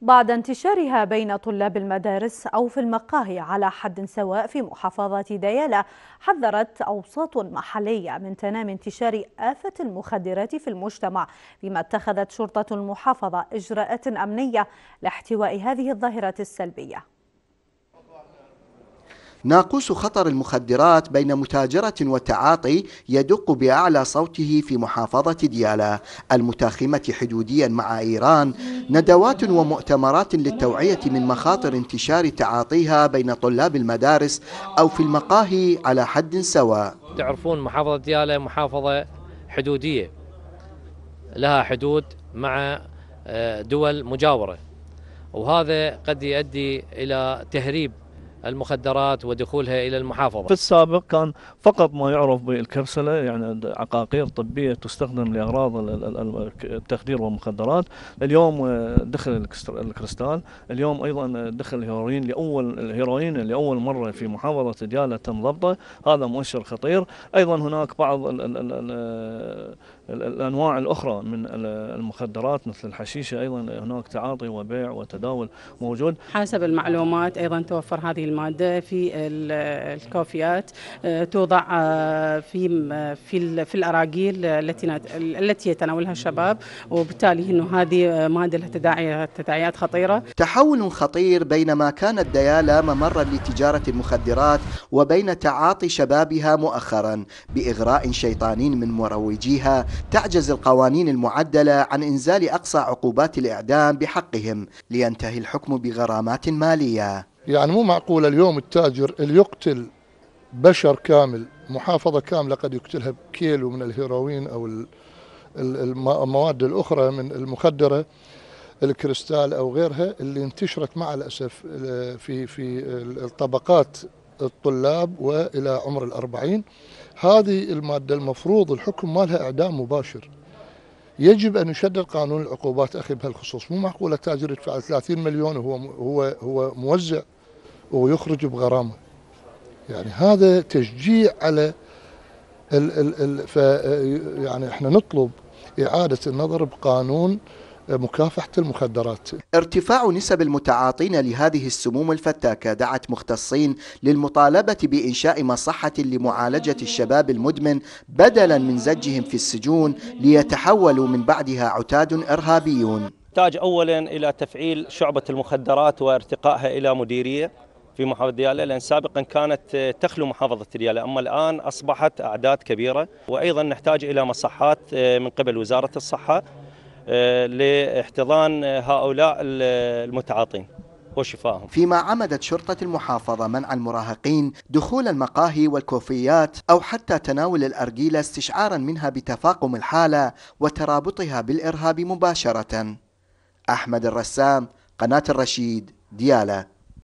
بعد انتشارها بين طلاب المدارس أو في المقاهي على حد سواء في محافظة ديالى حذرت أوساط محلية من تنامي انتشار آفة المخدرات في المجتمع فيما اتخذت شرطة المحافظة إجراءات أمنية لاحتواء هذه الظاهرة السلبية. ناقوس خطر المخدرات بين متاجرة وتعاطي يدق بأعلى صوته في محافظة ديالا. المتاخمة حدوديا مع إيران. ندوات ومؤتمرات للتوعية من مخاطر انتشار تعاطيها بين طلاب المدارس أو في المقاهي على حد سواء. تعرفون محافظة ديالا محافظة حدودية. لها حدود مع آه، دول مجاورة. وهذا قد يؤدي إلى تهريب المخدرات ودخولها إلى المحافظة. في السابق كان فقط ما يعرف بالكبسله يعني عقاقير طبية تستخدم لأغراض التخدير والمخدرات، اليوم دخل الكريستال، اليوم أيضا دخل الهيروين لاول الهيروين لأول مرة في محافظة ديالة تم ضبطه، هذا مؤشر خطير، أيضا هناك بعض ال ال ال الأنواع الأخرى من المخدرات مثل الحشيشة أيضا هناك تعاطي وبيع وتداول موجود. حسب المعلومات أيضا توفر هذه المادة في الكوفيات آه، توضع آه، في في في الأراجيل التي التي يتناولها الشباب وبالتالي إنه هذه مادة لها تداعيات خطيرة. تحول خطير بين ما كانت ديالى ممرا لتجارة المخدرات وبين تعاطي شبابها مؤخرا بإغراء شيطاني من مروجيها تعجز القوانين المعدلة عن إنزال أقصى عقوبات الإعدام بحقهم لينتهي الحكم بغرامات مالية. يعني مو معقول اليوم التاجر اللي يقتل بشر كامل محافظة كاملة قد يقتلها بكيلو من الهيروين أو المواد الأخرى من المخدرة الكريستال أو غيرها اللي انتشرت مع الأسف في في الطبقات الطلاب وإلى عمر الأربعين. هذه المادة المفروض الحكم مالها إعدام مباشر. يجب أن يشدد قانون العقوبات أخي بهالخصوص. مو معقولة تاجر يدفع 30 مليون وهو هو هو موزع ويخرج بغرامة. يعني هذا تشجيع على ال ال ال يعني إحنا نطلب إعادة النظر بقانون مكافحة المخدرات. ارتفاع نسب المتعاطين لهذه السموم الفتاكة دعت مختصين للمطالبة بإنشاء مصحة لمعالجة الشباب المدمن بدلا من زجهم في السجون ليتحولوا من بعدها عتاد إرهابيون. تحتاج أولا إلى تفعيل شعبة المخدرات وارتقائها إلى مديرية في محافظة ديالى لأن سابقا كانت تخلو محافظة ديالى أما الآن أصبحت أعداد كبيرة وأيضا نحتاج إلى مصحات من قبل وزارة الصحة. آه، لاحتضان هؤلاء المتعاطين وشفائهم فيما عمدت شرطة المحافظة منع المراهقين دخول المقاهي والكوفيات أو حتى تناول الأرجيلة استشعارا منها بتفاقم الحالة وترابطها بالإرهاب مباشرة. أحمد الرسام قناة الرشيد ديالا